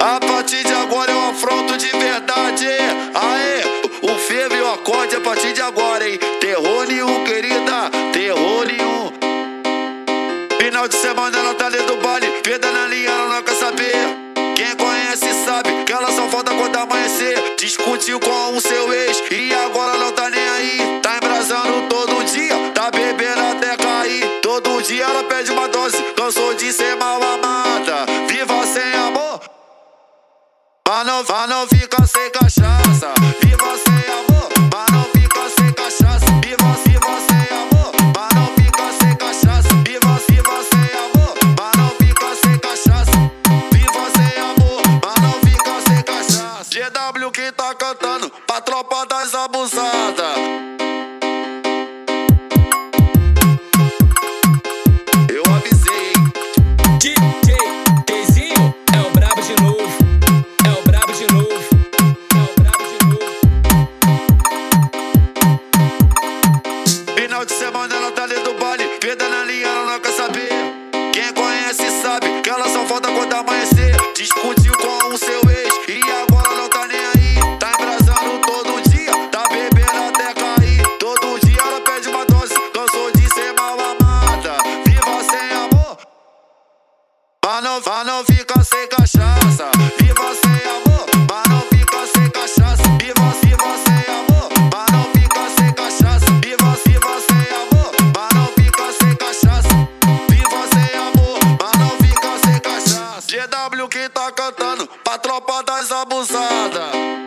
A partir de agora é um afronto de verdade. Aê, o fervo e o acorde a partir de agora, hein? Terror nenhum, querida, terror nenhum. Final de semana ela tá dentro do baile, perda na linha, ela não quer saber. Quem conhece sabe que ela só falta quando amanhecer. Discutiu com o seu ex e agora não tá nem aí. Tá embrasando todo dia, tá bebendo até cair. Todo dia ela pede uma dose, cansou de ser mal Mas não, mas não fica sem cachaça. Viva sem amor, mas não fica sem cachaça. Viva, viva sem amor, mas não fica sem cachaça. Viva, viva sem amor, mas não fica sem cachaça. Viva sem amor, mas não fica sem cachaça. GW que tá cantando pra tropa das abusadas. Final de semana ela tá dentro do baile, perda na linha, ela não quer saber. Quem conhece sabe que ela só falta quando amanhecer. Discutiu com o seu ex e agora não tá nem aí. Tá embrasando todo dia, tá bebendo até cair. Todo dia ela pede uma dose, cansou de ser mal amada. Viva sem amor, mas não, mas não fica sem que tá cantando pra tropa das abusadas.